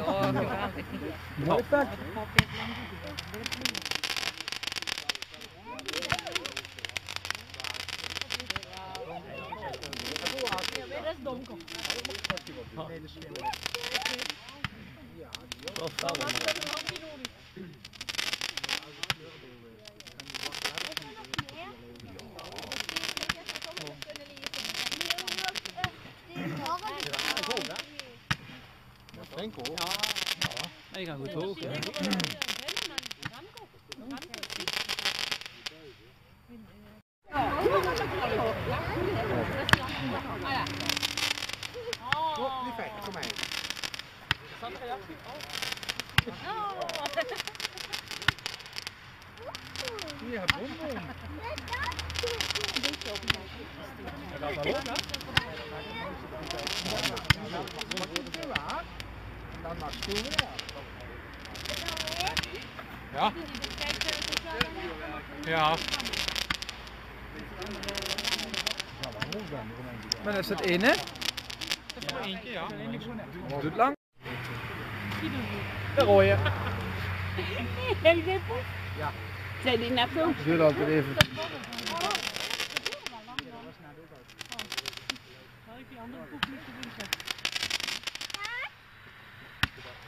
joh, geweldig. Mooi pak. ręku. No. No i kan gå tog. Oh, li fai, com'è? No! Yeah, boom boom! È da? Dan maar stoel. Ja? Ja. Maar dat is het één, hè? Dat is maar eentje, ja. Doet lang. De rode. Ja. Zijn die net zo? Duurt altijd even.